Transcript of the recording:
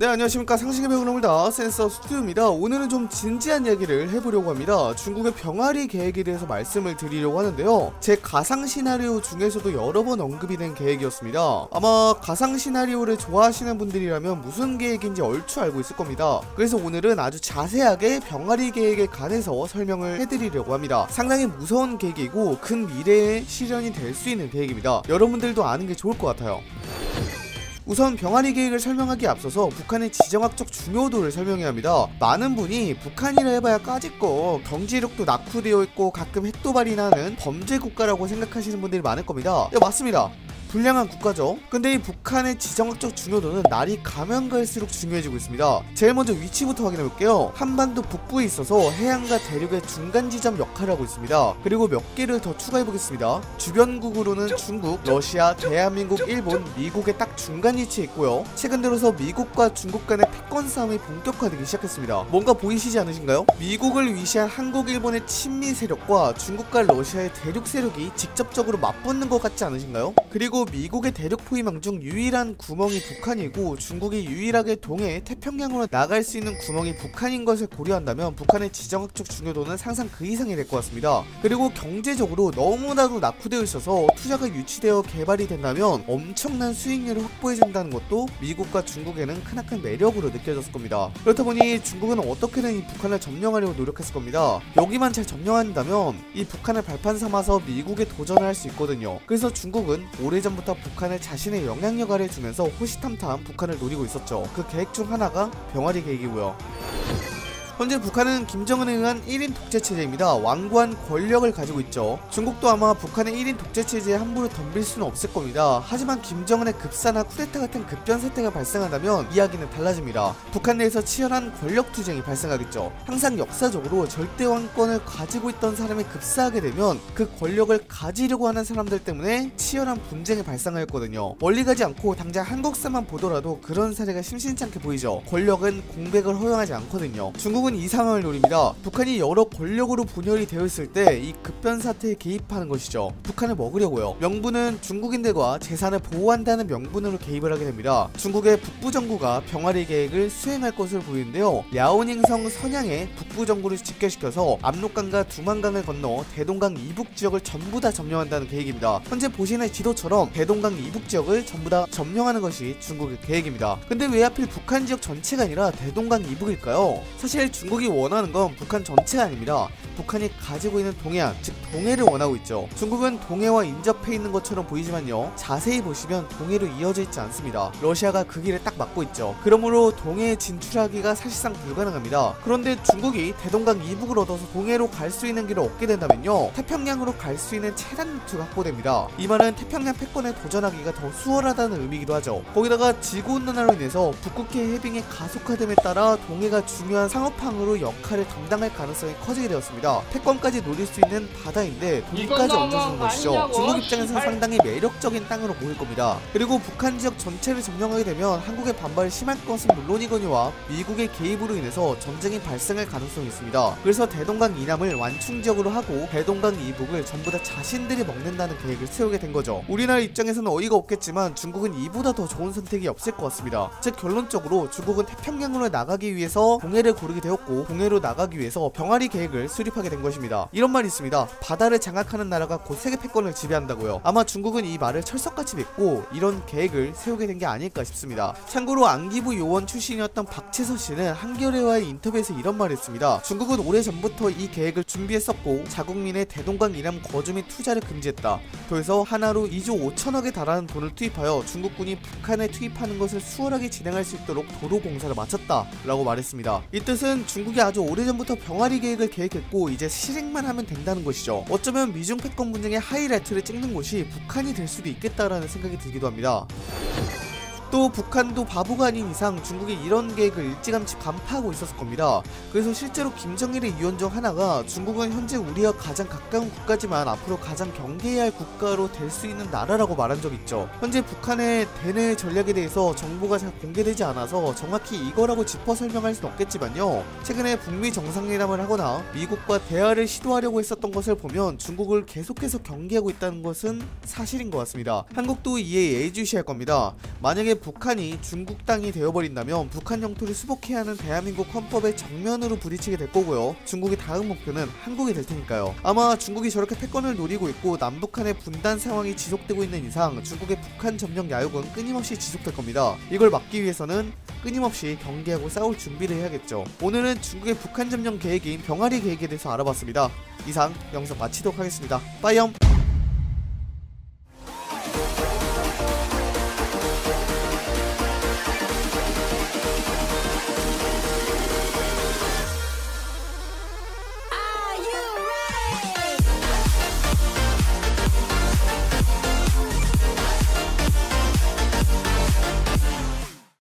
네 안녕하십니까. 상식의 배우는 물다 센서 스튜디오입니다. 오늘은 좀 진지한 이야기를 해보려고 합니다. 중국의 병아리 계획에 대해서 말씀을 드리려고 하는데요. 제 가상 시나리오 중에서도 여러 번 언급이 된 계획이었습니다. 아마 가상 시나리오를 좋아하시는 분들이라면 무슨 계획인지 얼추 알고 있을 겁니다. 그래서 오늘은 아주 자세하게 병아리 계획에 관해서 설명을 해드리려고 합니다. 상당히 무서운 계획이고 큰 미래에 실현이 될 수 있는 계획입니다. 여러분들도 아는 게 좋을 것 같아요 우선 병아리 계획을 설명하기에 앞서서 북한의 지정학적 중요도를 설명해야 합니다. 많은 분이 북한이라 해봐야 까짓거 경제력도 낙후되어 있고 가끔 핵도발이나 하는 범죄 국가라고 생각하시는 분들이 많을 겁니다. 네, 맞습니다. 불량한 국가죠. 근데 이 북한의 지정학적 중요도는 날이 가면 갈수록 중요해지고 있습니다. 제일 먼저 위치부터 확인해 볼게요. 한반도 북부에 있어서 해안과 대륙의 중간 지점 역할을 하고 있습니다. 그리고 몇 개를 더 추가해 보겠습니다. 주변국으로는 중국, 러시아, 대한민국, 일본, 미국의 딱 중간 위치에 있고요. 최근 들어서 미국과 중국 간의 패권 싸움이 본격화되기 시작했습니다. 뭔가 보이시지 않으신가요? 미국을 위시한 한국, 일본의 친미 세력과 중국과 러시아의 대륙 세력이 직접적으로 맞붙는 것 같지 않으신가요? 그리고 미국의 대륙 포위망 중 유일한 구멍이 북한이고 중국이 유일하게 동해 태평양으로 나갈 수 있는 구멍이 북한인 것을 고려한다면 북한의 지정학적 중요도는 상상 그 이상이 될 것 같습니다. 그리고 경제적으로 너무나도 낙후되어 있어서 투자가 유치되어 개발이 된다면 엄청난 수익률을 확보해준다는 것도 미국과 중국에는 크나큰 매력으로 느껴졌을 겁니다. 그렇다 보니 중국은 어떻게든 이 북한을 점령하려고 노력했을 겁니다. 여기만 잘 점령한다면 이 북한을 발판 삼아서 미국에 도전을 할 수 있거든요. 그래서 중국은 오래전 부터 북한에 자신의 영향력 아래 주면서 호시탐탐 북한을 노리고 있었죠. 그 계획 중 하나가 병아리 계획이고요. 현재 북한은 김정은에 의한 1인 독재체제입니다. 완고한 권력을 가지고 있죠. 중국도 아마 북한의 1인 독재체제에 함부로 덤빌 수는 없을 겁니다. 하지만 김정은의 급사나 쿠데타 같은 급변 사태가 발생한다면 이야기는 달라집니다. 북한 내에서 치열한 권력 투쟁이 발생하겠죠. 항상 역사적으로 절대왕권을 가지고 있던 사람이 급사하게 되면 그 권력을 가지려고 하는 사람들 때문에 치열한 분쟁이 발생하였거든요. 멀리 가지 않고 당장 한국사만 보더라도 그런 사례가 심심찮게 보이죠. 권력은 공백을 허용하지 않거든요. 중국은 중국은 이 상황을 노립니다. 북한이 여러 권력으로 분열이 되어 있을 때 이 급변 사태에 개입하는 것이죠. 북한을 먹으려고요. 명분은 중국인들과 재산을 보호한다는 명분으로 개입을 하게 됩니다. 중국의 북부 정부가 병아리 계획을 수행할 것으로 보이는데요. 랴오닝성 선양의 북부 정부를 직결시켜서 압록강과 두만강을 건너 대동강 이북 지역을 전부 다 점령한다는 계획입니다. 현재 보시는 지도처럼 대동강 이북 지역을 전부 다 점령하는 것이 중국의 계획입니다. 근데 왜 하필 북한 지역 전체가 아니라 대동강 이북일까요? 사실 중국이 원하는 건 북한 전체가 아닙니다. 북한이 가지고 있는 동해안, 즉 동해를 원하고 있죠. 중국은 동해와 인접해 있는 것처럼 보이지만요. 자세히 보시면 동해로 이어져 있지 않습니다. 러시아가 그 길을 딱 막고 있죠. 그러므로 동해에 진출하기가 사실상 불가능합니다. 그런데 중국이 대동강 이북을 얻어서 동해로 갈 수 있는 길을 얻게 된다면요. 태평양으로 갈 수 있는 최단 루트가 확보됩니다. 이 말은 태평양 패권에 도전하기가 더 수월하다는 의미이기도 하죠. 거기다가 지구온난화로 인해서 북극해 해빙의 가속화됨에 따라 동해가 중요한 상업항으로 역할을 담당할 가능성이 커지게 되었습니다. 패권까지 노릴 수 있는 바다인데 돈까지 얹어주는 것이죠. 중국 입장에서는 상당히 매력적인 땅으로 보일 겁니다. 그리고 북한 지역 전체를 점령하게 되면 한국의 반발이 심할 것은 물론이거니와 미국의 개입으로 인해서 전쟁이 발생할 가능성이 있습니다. 그래서 대동강 이남을 완충 지역으로 하고 대동강 이북을 전부 다 자신들이 먹는다는 계획을 세우게 된 거죠. 우리나라 입장에서는 어이가 없겠지만 중국은 이보다 더 좋은 선택이 없을 것 같습니다. 즉 결론적으로 중국은 태평양으로 나가기 위해서 동해를 고르게 되었고 동해로 나가기 위해서 병아리 계획을 수립하게 된 것입니다. 이런 말이 있습니다. 바다를 장악하는 나라가 곧 세계 패권을 지배한다고요. 아마 중국은 이 말을 철석같이 믿고 이런 계획을 세우게 된 게 아닐까 싶습니다. 참고로 안기부 요원 출신이었던 박채서 씨는 한겨레와의 인터뷰에서 이런 말을 했습니다. 중국은 오래전부터 이 계획을 준비했었고 자국민의 대동강 이남 거주 및 투자를 금지했다. 더해서 하나로 2조 5천억에 달하는 돈을 투입하여 중국군이 북한에 투입하는 것을 수월하게 진행할 수 있도록 도로 공사를 마쳤다. 라고 말했습니다. 이 뜻은 중국이 아주 오래전부터 병아리 계획을 계획했고 이제 실행만 하면 된다는 것이죠. 어쩌면 미중 패권 분쟁의 하이라이트를 찍는 곳이 북한이 될 수도 있겠다라는 생각이 들기도 합니다. 또 북한도 바보가 아닌 이상 중국이 이런 계획을 일찌감치 간파하고 있었을 겁니다. 그래서 실제로 김정일의 유언 중 하나가 중국은 현재 우리와 가장 가까운 국가지만 앞으로 가장 경계해야 할 국가로 될 수 있는 나라라고 말한 적 있죠. 현재 북한의 대내 전략에 대해서 정보가 잘 공개되지 않아서 정확히 이거라고 짚어 설명할 수는 없겠지만요. 최근에 북미 정상회담을 하거나 미국과 대화를 시도하려고 했었던 것을 보면 중국을 계속해서 경계하고 있다는 것은 사실인 것 같습니다. 한국도 이에 예의주시할 겁니다. 만약에 북한이 중국 땅이 되어버린다면 북한 영토를 수복해야 하는 대한민국 헌법에 정면으로 부딪히게 될 거고요. 중국의 다음 목표는 한국이 될 테니까요. 아마 중국이 저렇게 패권을 노리고 있고 남북한의 분단 상황이 지속되고 있는 이상 중국의 북한 점령 야욕은 끊임없이 지속될 겁니다. 이걸 막기 위해서는 끊임없이 경계하고 싸울 준비를 해야겠죠. 오늘은 중국의 북한 점령 계획인 병아리 계획에 대해서 알아봤습니다. 이상 영상 마치도록 하겠습니다. 빠이염!